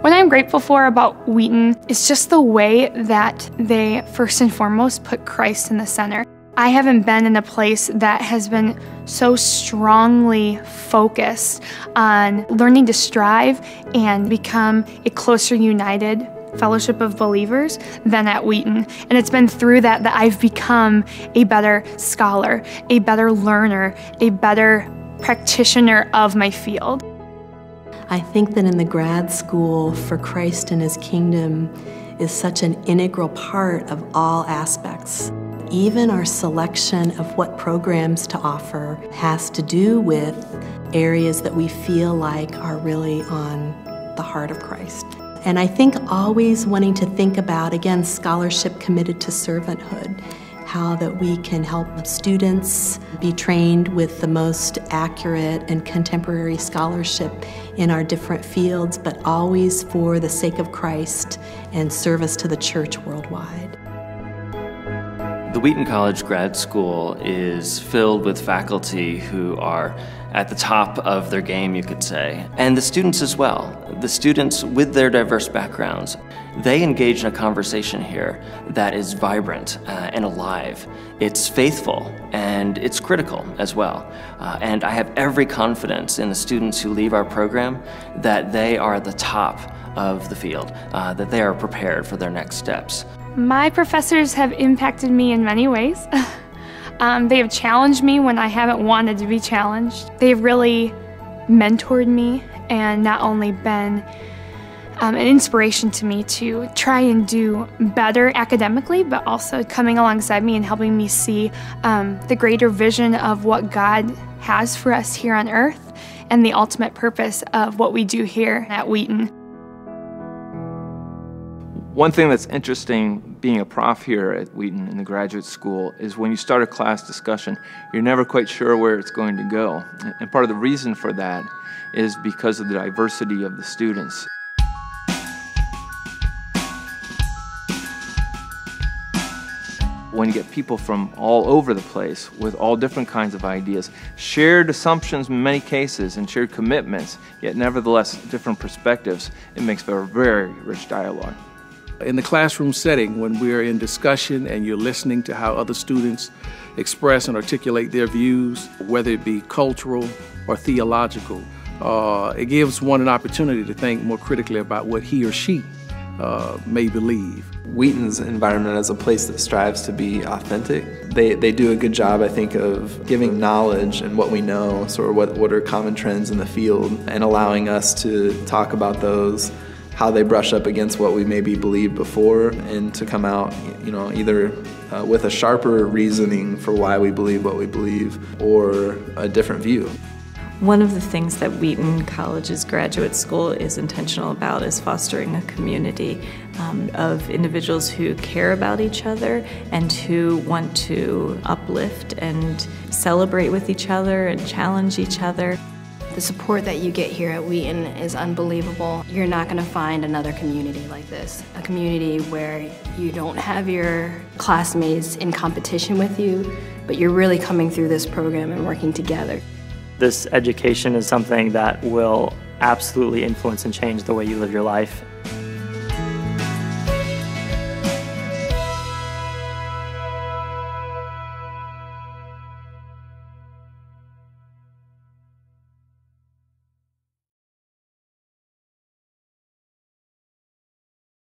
What I'm grateful for about Wheaton is just the way that they, first and foremost, put Christ in the center. I haven't been in a place that has been so strongly focused on learning to strive and become a closer united fellowship of believers than at Wheaton. And it's been through that that I've become a better scholar, a better learner, a better practitioner of my field. I think that in the grad school for Christ and His kingdom is such an integral part of all aspects. Even our selection of what programs to offer has to do with areas that we feel like are really on the heart of Christ. And I think always wanting to think about, again, scholarship committed to servanthood how that we can help students be trained with the most accurate and contemporary scholarship in our different fields, but always for the sake of Christ and service to the church worldwide. The Wheaton College Grad School is filled with faculty who are at the top of their game, you could say, and the students as well. The students, with their diverse backgrounds, they engage in a conversation here that is vibrant uh, and alive. It's faithful and it's critical as well. Uh, and I have every confidence in the students who leave our program that they are at the top of the field, uh, that they are prepared for their next steps. My professors have impacted me in many ways. um, they have challenged me when I haven't wanted to be challenged. They've really mentored me and not only been um, an inspiration to me to try and do better academically, but also coming alongside me and helping me see um, the greater vision of what God has for us here on earth and the ultimate purpose of what we do here at Wheaton. One thing that's interesting being a prof here at Wheaton in the graduate school is when you start a class discussion, you're never quite sure where it's going to go. And part of the reason for that is because of the diversity of the students. When you get people from all over the place with all different kinds of ideas, shared assumptions in many cases, and shared commitments, yet nevertheless different perspectives, it makes for a very rich dialogue. In the classroom setting, when we're in discussion and you're listening to how other students express and articulate their views, whether it be cultural or theological, uh, it gives one an opportunity to think more critically about what he or she uh, may believe. Wheaton's environment is a place that strives to be authentic. They, they do a good job, I think, of giving knowledge and what we know, sort of what, what are common trends in the field, and allowing us to talk about those how they brush up against what we maybe believed before and to come out, you know, either uh, with a sharper reasoning for why we believe what we believe or a different view. One of the things that Wheaton College's graduate school is intentional about is fostering a community um, of individuals who care about each other and who want to uplift and celebrate with each other and challenge each other. The support that you get here at Wheaton is unbelievable. You're not going to find another community like this. A community where you don't have your classmates in competition with you, but you're really coming through this program and working together. This education is something that will absolutely influence and change the way you live your life